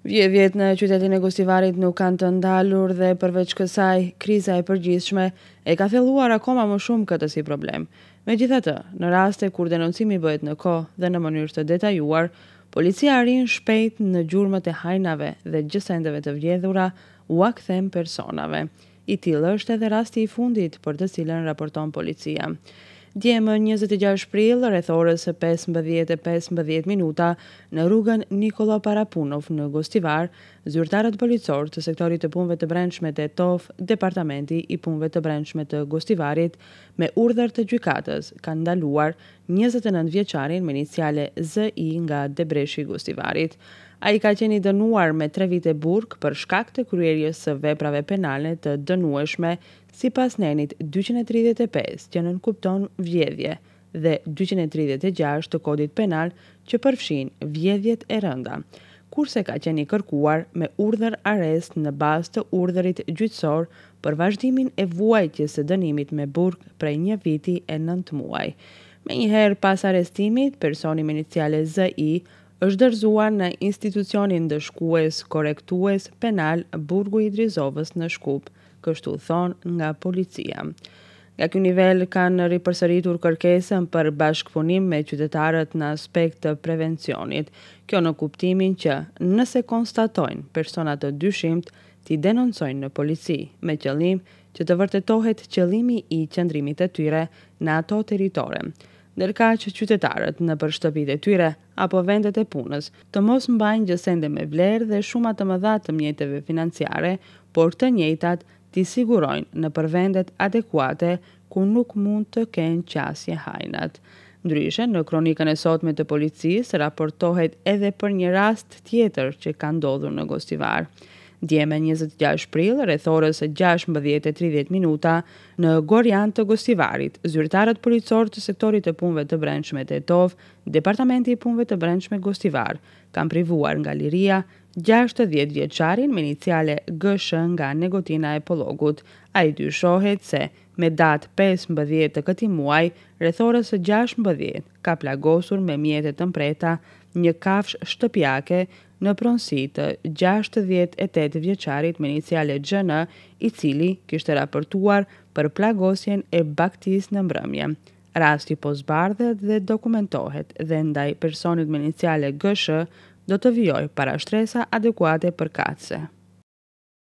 Vjedhjet në qytetin e Gostivarit nuk kanë të ndalur dhe përveç kësaj, kriza e përgjithshme e ka thelluar akoma më shumë këtë si problem. Megjithatë, në raste kur denoncimi bëhet në kohë dhe në mënyrë të detajuar, policia arrin shpejt në gjurmët e hajnave dhe gjësendet e vjedhura ua kthen personave. I tillë është edhe rasti i fundit për të cilën raporton policia. Dje më njëzet e gjashtë prill, rreth orës së pesëmbëdhjetë e pesëmbëdhjetë minuta, në rrugën Nikolla Parapunov në Gostivar, zyrtarët policorë të Sektorit të Punëve të Brendshme Tetovë, Departamenti i Punëve të Brendshme të Gostivarit, me urdhër të gjykatës, kanë ndaluar njëzet e nëntë vjeçarin me iniciale ZI nga Debreshi i Gostivarit. Ai ka qenë i dënuar me tre vite burg për shkak të kryerjes së veprave penale të dënueshme sipas nenit dyqind e tridhjetë e pesë që nënkupton vjedhje dhe dyqind e tridhjetë e gjashtë të Kodit Penal që përfshijnë vjedhjet e rënda, kurse ka qenë i kërkuar me urdhër arrest në bazë të urdhërit gjyqësor për vazhdimin e vuajtjes së dënimit me burg prej një viti e nëntë muaj. Menjëherë pas arrestimit, personi me iniciale ZI është dorëzuar në institucionin ndëshkues, korrektues, penal Burgu Idrizovës në Shkup, kështu thonë nga policia. Nga ky nivel kanë ripërsëritur kërkesën për bashkëpunim me qytetarët në aspekt të prevencionit, kjo në kuptimin që nëse konstatojnë persona të dyshimtë t'i denoncojnë në polici, me qëllim që të vërtetohet qëllimi i qëndrimit të tyre në ato territore, ndërkaq qytetarët nëpër shtëpitë e tyre apo vendet e punës të mos mbajnë gjësende me vlerë dhe shuma të mëdha të mjeteve financiare, por të njëjtat t'i sigurojnë nëpër vendet adekuate ku nuk mund të kenë qasje hajnat. Ndryshe, në kronikën e sotme të policisë raportohet edhe për një rast tjetër që ka ndodhur në Gostivar. Dje më njëzet e gjashtë prill, rreth orës gjashtëmbëdhjetë e tridhjetë minuta, Në Gorjan të Gostivarit, zyrtarët policorë të Sektorit të Punëve të Brendshme Tetovë, Departamenti i Punëve të Brendshme Gostivar, kanë privuar nga liria gjashtëdhjetë vjeçarin me iniciale GSH nga Negotina e Pollogut. Ai dyshohet se, me datë pesëmbëdhjetë të këtij muaji, rreth orës së gjashtëmbëdhjetë, ka plagosur me mjete të mprehta një kafshë shtëpiake në pronësi të gjashtëdhjetë e tetë vjeçarit me iniciale XHN, i cili kishte raportuar për plagosjen e bagëtisë në mbrëmje. Rasti po zbardhet dhe dokumentohet dhe ndaj personit me iniciale GSH do të vijojë parashtresa adekuate përkatëse.